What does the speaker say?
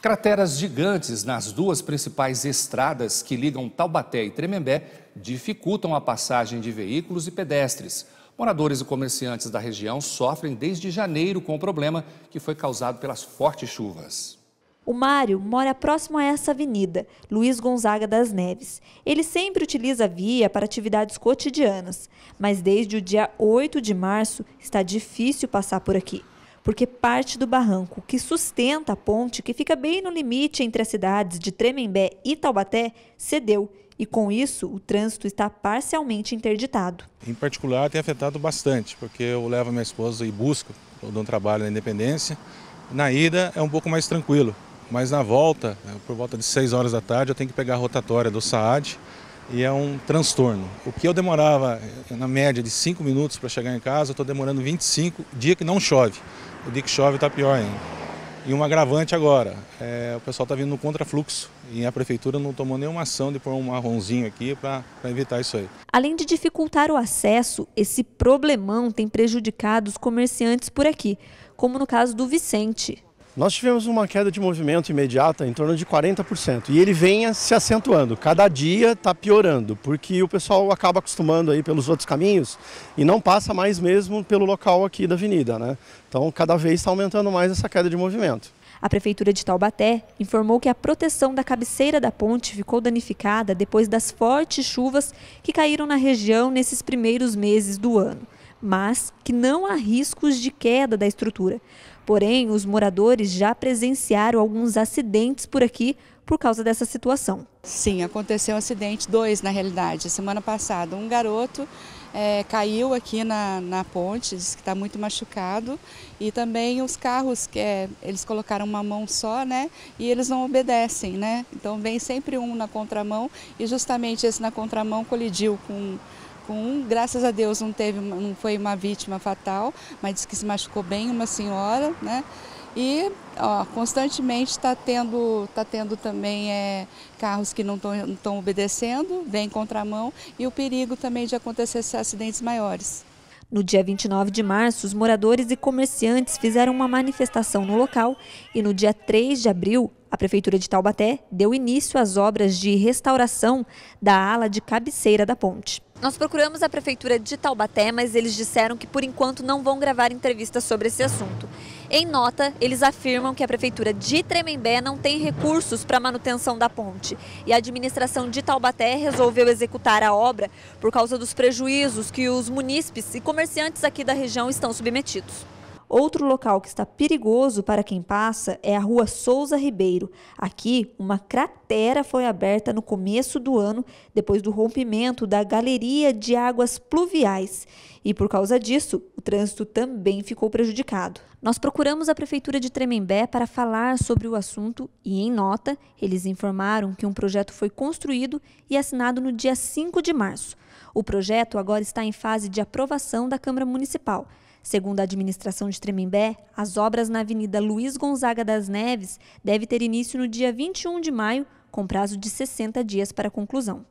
Crateras gigantes nas duas principais estradas que ligam Taubaté e Tremembé dificultam a passagem de veículos e pedestres. Moradores e comerciantes da região sofrem desde janeiro com o problema que foi causado pelas fortes chuvas. O Mário mora próximo a essa avenida, Luiz Gonzaga das Neves. Ele sempre utiliza a via para atividades cotidianas, mas desde o dia 8 de março está difícil passar por aqui, porque parte do barranco que sustenta a ponte, que fica bem no limite entre as cidades de Tremembé e Taubaté, cedeu e com isso o trânsito está parcialmente interditado. Em particular tem afetado bastante, porque eu levo minha esposa e busco, eu dou um trabalho na Independência. Na ida é um pouco mais tranquilo, mas na volta, é, por volta de 6 horas da tarde, eu tenho que pegar a rotatória do Saad e é um transtorno. O que eu demorava é, na média de 5 minutos para chegar em casa, eu estou demorando 25, dia que não chove. O dia que chove está pior ainda. E um agravante agora, é, o pessoal está vindo no contrafluxo e a prefeitura não tomou nenhuma ação de pôr um marronzinho aqui para evitar isso aí. Além de dificultar o acesso, esse problemão tem prejudicado os comerciantes por aqui, como no caso do Vicente. Nós tivemos uma queda de movimento imediata em torno de 40% e ele vem se acentuando. Cada dia está piorando, porque o pessoal acaba acostumando aí pelos outros caminhos e não passa mais mesmo pelo local aqui da avenida, né? Então cada vez está aumentando mais essa queda de movimento. A Prefeitura de Taubaté informou que a proteção da cabeceira da ponte ficou danificada depois das fortes chuvas que caíram na região nesses primeiros meses do ano, mas que não há riscos de queda da estrutura. Porém, os moradores já presenciaram alguns acidentes por aqui por causa dessa situação. Sim, aconteceu um acidente, dois na realidade. Semana passada, um garoto é, caiu aqui na, na ponte, disse que está muito machucado. E também os carros, que é, eles colocaram uma mão só, né? E eles não obedecem, né? Então vem sempre um na contramão e justamente esse na contramão colidiu com com. Graças a Deus não, teve, não foi uma vítima fatal, mas disse que se machucou bem uma senhora, né? E ó, constantemente está tendo, tá tendo também é, carros que não estão obedecendo, vem contramão, e o perigo também de acontecer acidentes maiores. No dia 29 de março, os moradores e comerciantes fizeram uma manifestação no local e no dia 3 de abril, a Prefeitura de Taubaté deu início às obras de restauração da ala de cabeceira da ponte. Nós procuramos a Prefeitura de Taubaté, mas eles disseram que por enquanto não vão gravar entrevistas sobre esse assunto. Em nota, eles afirmam que a Prefeitura de Tremembé não tem recursos para manutenção da ponte e a administração de Taubaté resolveu executar a obra por causa dos prejuízos que os munícipes e comerciantes aqui da região estão submetidos. Outro local que está perigoso para quem passa é a rua Souza Ribeiro. Aqui, uma cratera foi aberta no começo do ano, depois do rompimento da galeria de águas pluviais. E por causa disso, o trânsito também ficou prejudicado. Nós procuramos a Prefeitura de Tremembé para falar sobre o assunto e, em nota, eles informaram que um projeto foi construído e assinado no dia 5 de março. O projeto agora está em fase de aprovação da Câmara Municipal. Segundo a administração de Tremembé, as obras na Avenida Luiz Gonzaga das Neves devem ter início no dia 21 de maio, com prazo de 60 dias para conclusão.